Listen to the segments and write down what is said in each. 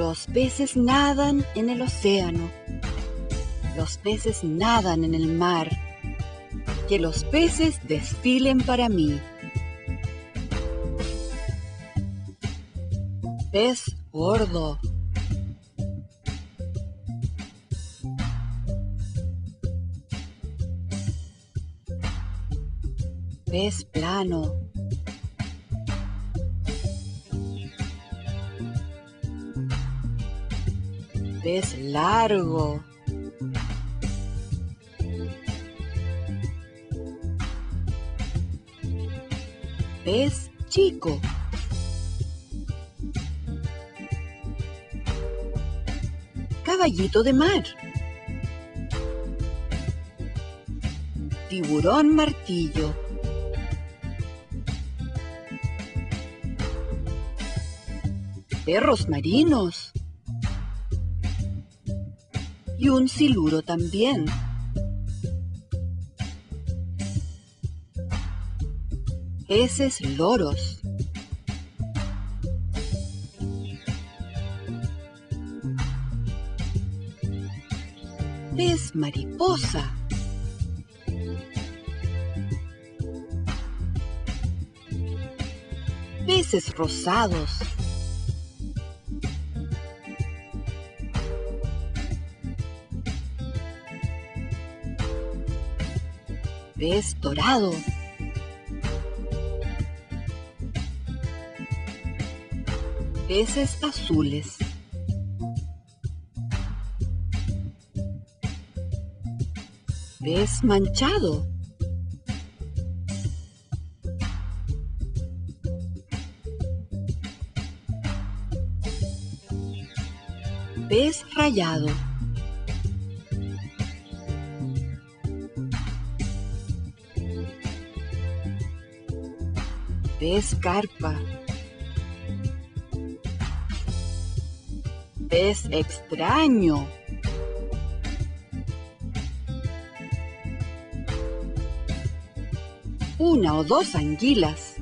Los peces nadan en el océano. Los peces nadan en el mar. Que los peces desfilen para mí. Pez gordo. Pez plano. Pez largo. Pez chico. Caballito de mar. Tiburón martillo. Perros marinos. Y un siluro también. Peces loros. Pez mariposa. Peces rosados. Pez dorado. Peces azules. Pez manchado. Pez rayado. Pez carpa. Pez extraño. Una o dos anguilas.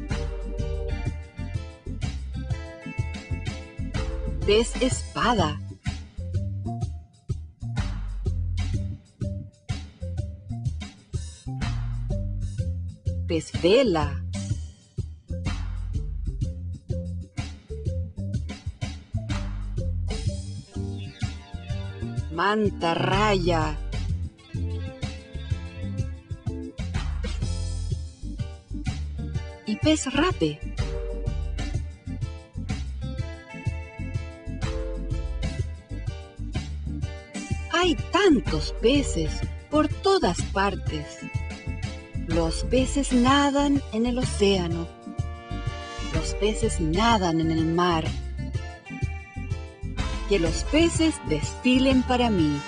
Espada. Vela. Manta raya. Y pez rape. Hay tantos peces por todas partes. Los peces nadan en el océano. Los peces nadan en el mar. Que los peces desfilen para mí.